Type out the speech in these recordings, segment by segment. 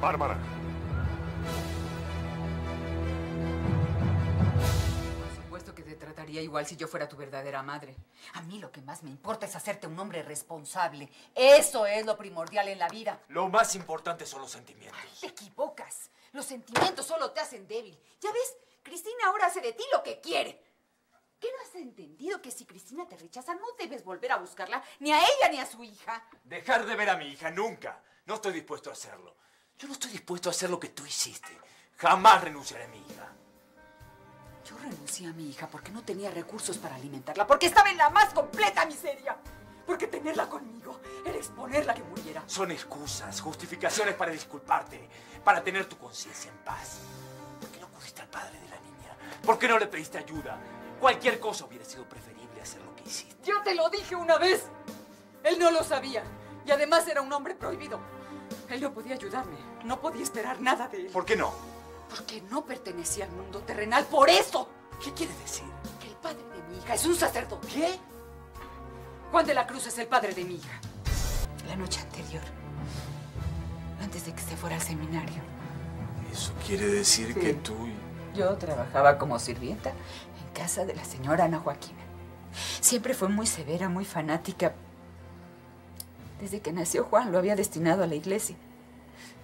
Bárbara. Por supuesto que te trataría igual si yo fuera tu verdadera madre. A mí lo que más me importa es hacerte un hombre responsable. Eso es lo primordial en la vida. Lo más importante son los sentimientos. Te equivocas. Los sentimientos solo te hacen débil. ¿Ya ves? Cristina ahora hace de ti lo que quiere. ¿Qué no has entendido que si Cristina te rechaza no debes volver a buscarla ni a ella ni a su hija? Dejar de ver a mi hija, nunca. No estoy dispuesto a hacerlo. Yo no estoy dispuesto a hacer lo que tú hiciste. Jamás renunciaré a mi hija. Yo renuncié a mi hija porque no tenía recursos para alimentarla, porque estaba en la más completa miseria. Porque tenerla conmigo era exponerla a que muriera. Son excusas, justificaciones para disculparte, para tener tu conciencia en paz. ¿Por qué no acudiste al padre de la niña? ¿Por qué no le pediste ayuda? Cualquier cosa hubiera sido preferible a hacer lo que hiciste. Yo te lo dije una vez. Él no lo sabía. Y además era un hombre prohibido. Él no podía ayudarme. No podía esperar nada de él. ¿Por qué no? Porque no pertenecía al mundo terrenal. Por eso. ¿Qué quiere decir? Que el padre de mi hija es un sacerdote. ¿Qué? Juan de la Cruz es el padre de mi hija. La noche anterior. Antes de que se fuera al seminario. Eso quiere decir Sí. que tú... Yo trabajaba como sirvienta en casa de la señora Ana Joaquina. Siempre fue muy severa, muy fanática. Desde que nació Juan lo había destinado a la iglesia.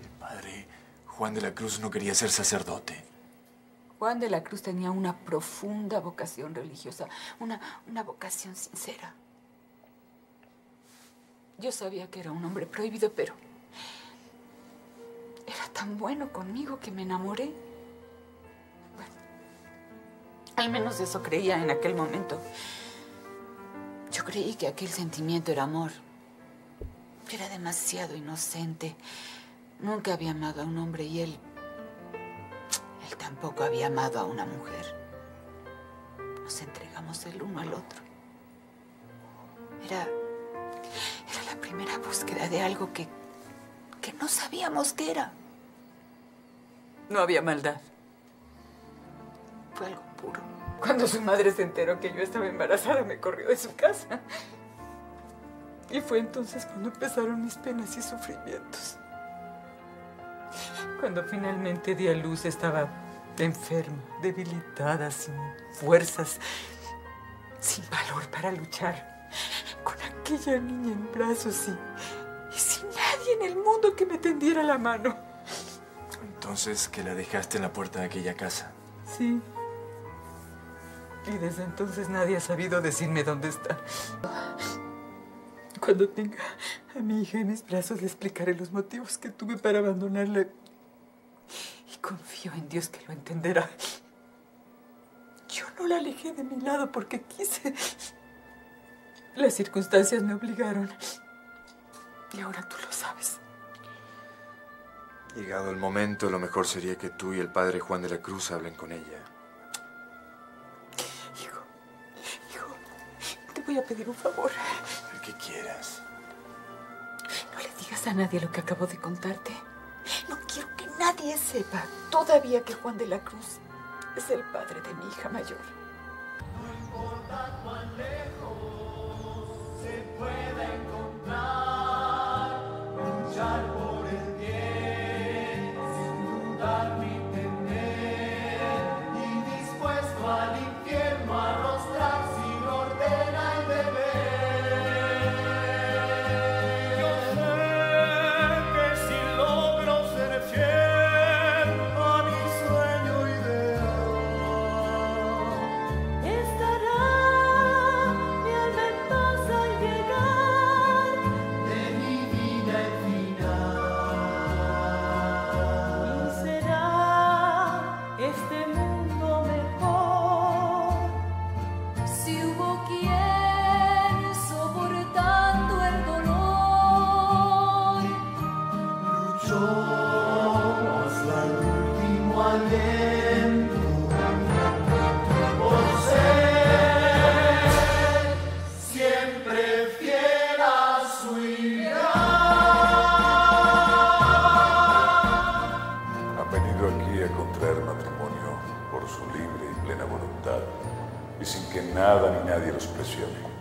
El padre Juan de la Cruz no quería ser sacerdote. Juan de la Cruz tenía una profunda vocación religiosa, una, una vocación sincera. Yo sabía que era un hombre prohibido, pero era tan bueno conmigo que me enamoré. Bueno, al menos eso creía en aquel momento. Yo creí que aquel sentimiento era amor. Era demasiado inocente. Nunca había amado a un hombre y él él tampoco había amado a una mujer. Nos entregamos el uno al otro. Era, era la primera búsqueda de algo que, que no sabíamos qué era. No había maldad. Fue algo puro. Cuando su madre se enteró que yo estaba embarazada, me corrió de su casa. Y fue entonces cuando empezaron mis penas y sufrimientos. Cuando finalmente di a luz estaba enferma, debilitada, sin fuerzas, sin valor para luchar, con aquella niña en brazos y, y sin nadie en el mundo que me tendiera la mano. Entonces que la dejaste en la puerta de aquella casa. Sí. Y desde entonces nadie ha sabido decirme dónde está. Cuando tenga a mi hija en mis brazos le explicaré los motivos que tuve para abandonarla. Y confío en Dios que lo entenderá. Yo no la alejé de mi lado porque quise. Las circunstancias me obligaron. Y ahora tú lo sabes. Llegado el momento, lo mejor sería que tú y el padre Juan de la Cruz hablen con ella. Hijo, hijo, te voy a pedir un favor. El que quieras. No le digas a nadie lo que acabo de contarte. No quiero que nadie sepa todavía que Juan de la Cruz es el padre de mi hija mayor. dispuesto por su libre y plena voluntad y sin que nada ni nadie los presione.